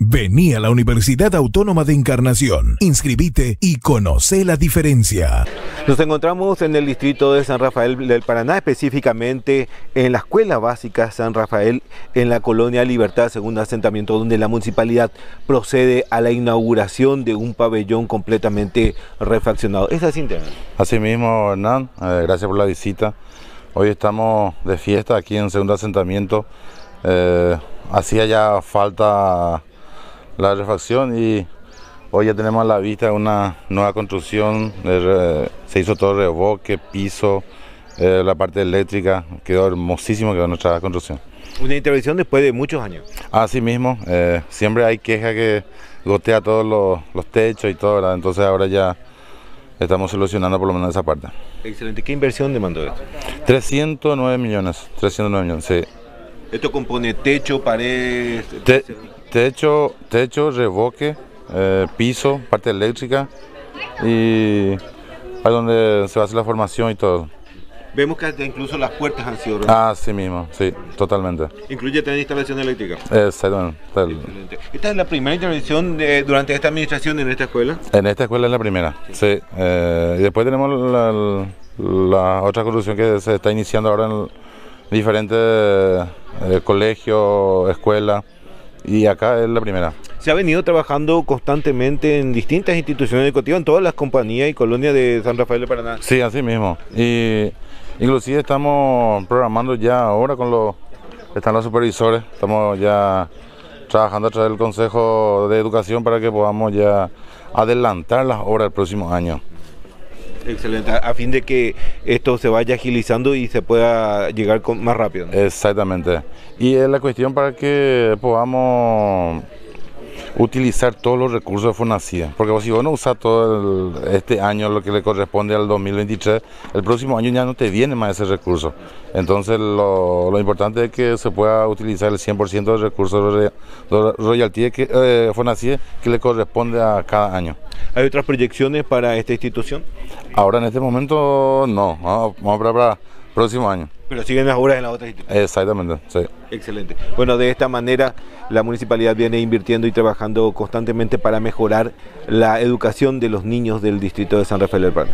Vení a la Universidad Autónoma de Encarnación, inscribite y conoce la diferencia. Nos encontramos en el distrito de San Rafael del Paraná, específicamente en la Escuela Básica San Rafael, en la colonia Libertad, segundo asentamiento, donde la municipalidad procede a la inauguración de un pabellón completamente refaccionado. ¿Es así, Así mismo, Hernán, eh, gracias por la visita. Hoy estamos de fiesta aquí en segundo asentamiento. Eh, hacía ya falta la refacción y hoy ya tenemos a la vista una nueva construcción, se hizo todo revoque, piso, eh, la parte eléctrica, quedó hermosísimo quedó nuestra construcción. Una intervención después de muchos años. Así mismo, eh, siempre hay queja que gotea todos los, techos y todo, entonces ahora ya estamos solucionando por lo menos esa parte. Excelente, ¿qué inversión demandó esto? 309 millones, 309 millones, sí. ¿Esto compone techo, pared? techo, techo, revoque, eh, piso, parte eléctrica y ahí donde se va a hacer la formación y todo. Vemos que incluso las puertas han sido Ah, sí mismo, sí, totalmente. ¿Incluye también instalación eléctrica? Exactamente. ¿Esta es la primera intervención de, durante esta administración en esta escuela? En esta escuela es la primera, sí. Eh, y después tenemos la, otra construcción que se está iniciando ahora en diferentes eh, colegios, escuelas y acá es la primera. Se ha venido trabajando constantemente en distintas instituciones educativas, en todas las compañías y colonias de San Rafael de Paraná. Sí, así mismo. Y inclusive estamos programando ya ahora con los, están los supervisores, estamos ya trabajando a través del Consejo de Educación para que podamos ya adelantar las obras del próximo año. Excelente, a fin de que esto se vaya agilizando y se pueda llegar con, más rápido. Exactamente. Y es la cuestión para que podamos utilizar todos los recursos de FONACIA, porque si vos no usas todo este año lo que le corresponde al 2023, el próximo año ya no te viene más ese recurso. Entonces lo, importante es que se pueda utilizar el 100% de recursos de royalty que eh, que le corresponde a cada año. ¿Hay otras proyecciones para esta institución? Ahora en este momento no, vamos, vamos para el próximo año. Pero siguen las obras en la otra institución. Exactamente, sí. Excelente. Bueno, de esta manera la municipalidad viene invirtiendo y trabajando constantemente para mejorar la educación de los niños del distrito de San Rafael del Pano.